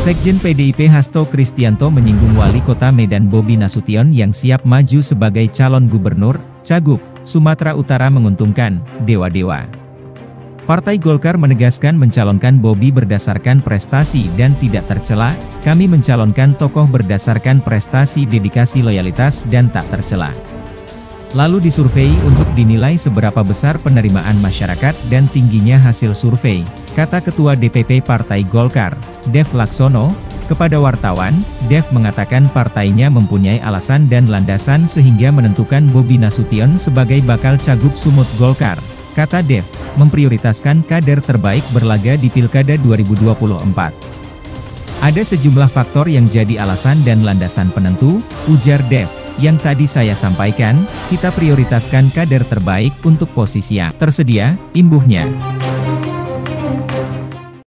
Sekjen PDIP Hasto Kristianto menyinggung wali kota Medan Bobi Nasution yang siap maju sebagai calon gubernur, Cagup, Sumatera Utara menguntungkan, dewa-dewa. Partai Golkar menegaskan mencalonkan Bobi berdasarkan prestasi dan tidak tercela, kami mencalonkan tokoh berdasarkan prestasi dedikasi loyalitas dan tak tercela. Lalu disurvei untuk dinilai seberapa besar penerimaan masyarakat dan tingginya hasil survei, kata Ketua DPP Partai Golkar, Dev Laksono, kepada wartawan, Dev mengatakan partainya mempunyai alasan dan landasan sehingga menentukan Bobi Nasution sebagai bakal cagup sumut Golkar. Kata Dev, memprioritaskan kader terbaik berlaga di Pilkada 2024. Ada sejumlah faktor yang jadi alasan dan landasan penentu, ujar Dev. Yang tadi saya sampaikan, kita prioritaskan kader terbaik untuk posisi yang tersedia, imbuhnya.